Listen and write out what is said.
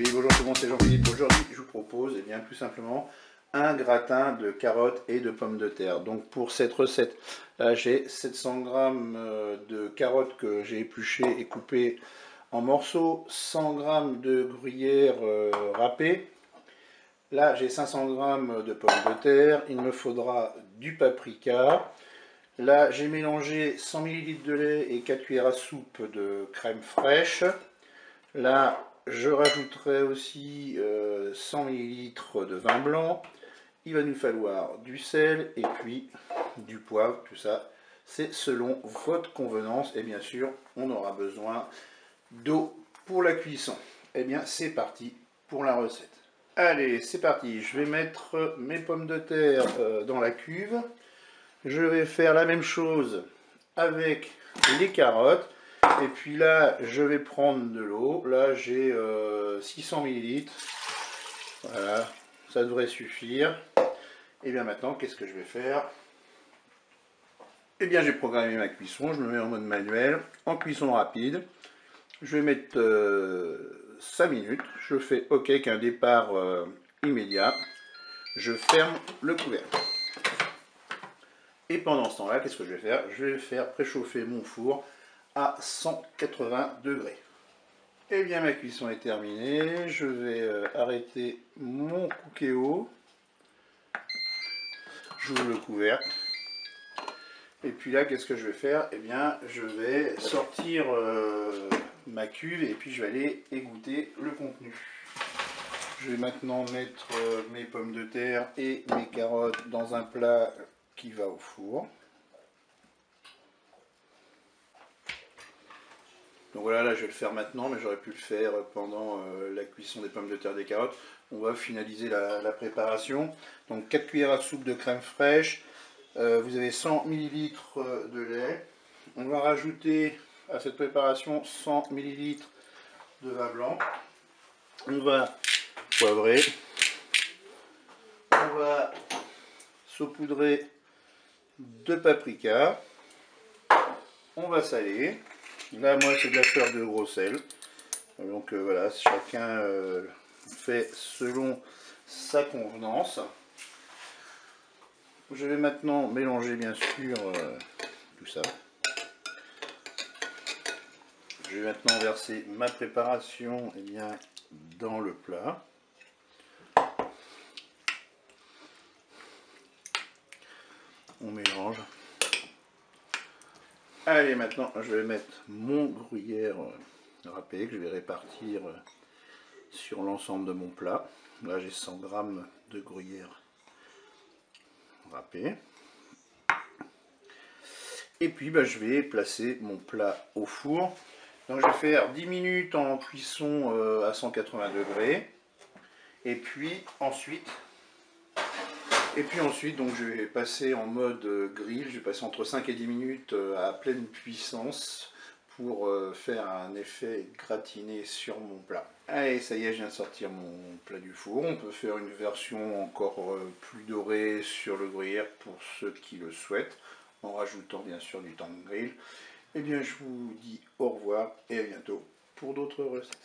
Bonjour tout le monde, c'est Jean-Philippe. Aujourd'hui, je vous propose, eh bien, tout simplement, un gratin de carottes et de pommes de terre. Donc pour cette recette, j'ai 700 g euh, de carottes que j'ai épluchées et coupées en morceaux, 100 g de gruyère euh, râpée. Là j'ai 500 g de pommes de terre, il me faudra du paprika. Là j'ai mélangé 100 ml de lait et 4 cuillères à soupe de crème fraîche. Là je rajouterai aussi 100 euh, ml de vin blanc. Il va nous falloir du sel et puis du poivre, tout ça. C'est selon votre convenance. Et bien sûr, on aura besoin d'eau pour la cuisson. Et eh bien, c'est parti pour la recette. Allez, c'est parti. Je vais mettre mes pommes de terre euh, dans la cuve. Je vais faire la même chose avec les carottes. Et puis là, je vais prendre de l'eau. Là, j'ai 600 euh, ml. Voilà, ça devrait suffire. Et bien maintenant, qu'est-ce que je vais faire? Eh bien, j'ai programmé ma cuisson. Je me mets en mode manuel, en cuisson rapide. Je vais mettre 5 euh, minutes. Je fais OK avec un départ euh, immédiat. Je ferme le couvercle. Et pendant ce temps-là, qu'est-ce que je vais faire? Je vais faire préchauffer mon four à 180 degrés. Et eh bien ma cuisson est terminée, je vais euh, arrêter mon cookéo, j'ouvre le couvercle, et puis là qu'est-ce que je vais faire? Eh bien je vais sortir euh, ma cuve et puis je vais aller égoutter le contenu. Je vais maintenant mettre euh, mes pommes de terre et mes carottes dans un plat qui va au four. Voilà, là je vais le faire maintenant, mais j'aurais pu le faire pendant euh, la cuisson des pommes de terre et des carottes. On va finaliser la, préparation. Donc 4 cuillères à soupe de crème fraîche, euh, vous avez 100 ml de lait. On va rajouter à cette préparation 100 ml de vin blanc. On va poivrer. On va saupoudrer de paprika. On va saler. Là, moi, c'est de la fleur de gros sel. Donc euh, voilà, chacun euh, fait selon sa convenance. Je vais maintenant mélanger bien sûr euh, tout ça. Je vais maintenant verser ma préparation eh bien, dans le plat. On mélange. Allez, maintenant, je vais mettre mon gruyère euh, râpé que je vais répartir euh, sur l'ensemble de mon plat. Là, j'ai 100 g de gruyère râpé. Et puis, bah, je vais placer mon plat au four. Donc, je vais faire 10 minutes en cuisson euh, à 180 degrés. Et puis, ensuite, et puis ensuite, donc, je vais passer en mode euh, grill, je vais passer entre 5 et 10 minutes euh, à pleine puissance pour euh, faire un effet gratiné sur mon plat. Allez, ça y est, je viens de sortir mon plat du four. On peut faire une version encore plus dorée sur le gruyère pour ceux qui le souhaitent, en rajoutant bien sûr du temps de grill. Eh bien, je vous dis au revoir et à bientôt pour d'autres recettes.